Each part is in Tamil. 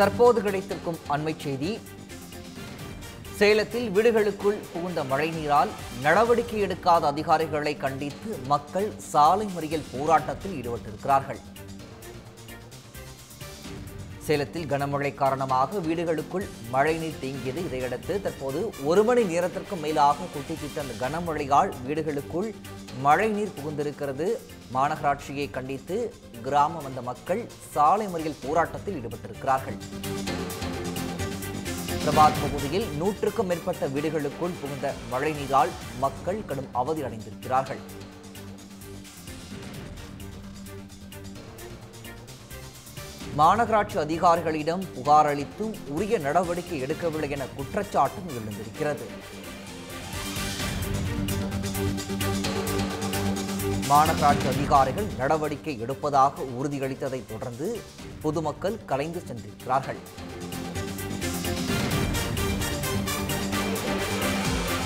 தற்போது கிடைத்திருக்கும் அண்மை செய்தி. சேலத்தில் வீடுகளுக்குள் புகுந்த மழைநீரால் நடவடிக்கை எடுக்காத அதிகாரிகளை கண்டித்து மக்கள் சாலை மறியல் போராட்டத்தில் ஈடுபட்டிருக்கிறார்கள். சேலத்தில் கனமழை காரணமாக வீடுகளுக்குள் மழைநீர் தேங்கியது. இதையடுத்து தற்போது ஒரு மணி நேரத்திற்கும் மேலாக கொட்டிக்கிட்ட அந்த கனமழையால் வீடுகளுக்குள் மழைநீர் புகுந்திருக்கிறது. மாநகராட்சியை கண்டித்து கிராமம் வந்த மக்கள் சாலை மறியல் போராட்டத்தில் ஈடுபட்டிருக்கிறார்கள். பிரபாத் பகுதியில் நூற்றுக்கும் மேற்பட்ட வீடுகளுக்குள் புகுந்த மழைநீரால் மக்கள் கடும் அவதி அடைந்திருக்கிறார்கள். மாநகராட்சி அதிகாரிகளிடம் புகார் அளித்தும் உரிய நடவடிக்கை எடுக்கவில்லை என குற்றச்சாட்டும் எழுந்திருக்கிறது. மாநகராட்சி அதிகாரிகள் நடவடிக்கை எடுப்பதாக உறுதியளித்ததை தொடர்ந்து பொதுமக்கள் கலைந்து சென்றிருக்கிறார்கள்.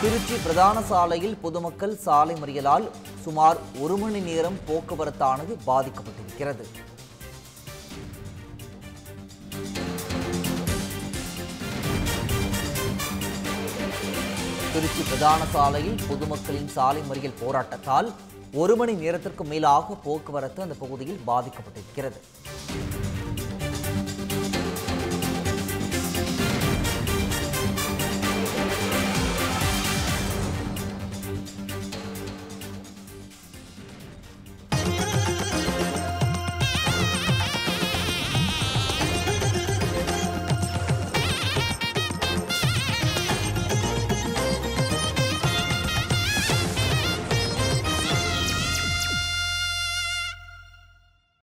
திருச்சி பிரதான சாலையில் பொதுமக்கள் சாலை மறியலால் சுமார் ஒரு மணி நேரம் போக்குவரத்தானது பாதிக்கப்பட்டிருக்கிறது. திருச்சி பிரதான சாலையில் பொதுமக்களின் சாலை மறியல் போராட்டத்தால் ஒரு மணி நேரத்திற்கு மேலாக போக்குவரத்து அந்த பகுதியில் பாதிக்கப்பட்டிருக்கிறது.